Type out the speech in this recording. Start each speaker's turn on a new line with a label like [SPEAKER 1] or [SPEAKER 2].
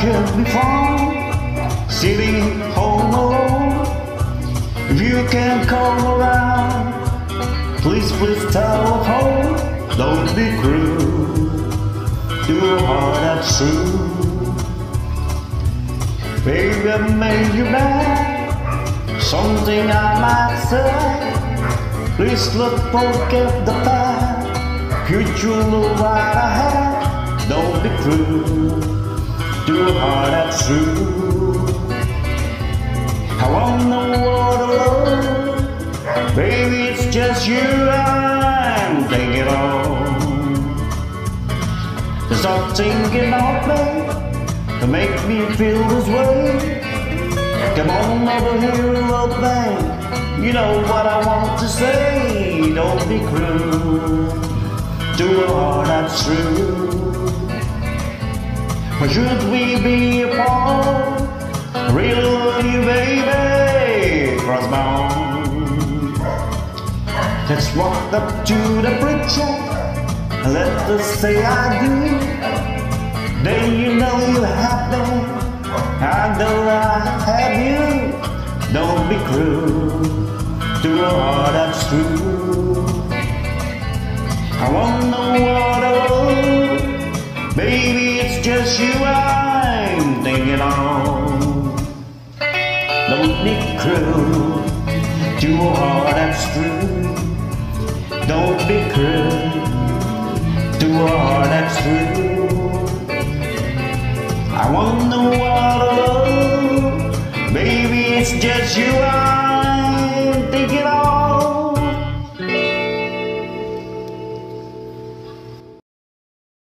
[SPEAKER 1] could be found sitting home alone. If you can come around, please, please telephone. Don't be cruel to a heart that's true. Baby, I made you mad. Something I might say. Please look, forget the past. Future look right ahead. Don't be cruel to a heart that's true. I want the world alone. Baby, it's just you I'm thinking of. Stop thinking of me to make me feel this way. Come on over here, old man. You know what I want to say. Don't be cruel to a heart that's true. Should we be apart? Really you, baby. Cross bound. Let's walk up to the bridge and let us say I do. Then you know you have me. I know I have you. Don't be cruel to a heart that's true. I want the water, baby. It's you I'm thinking of. Don't be cruel to a heart that's true. Don't be cruel to a heart that's true.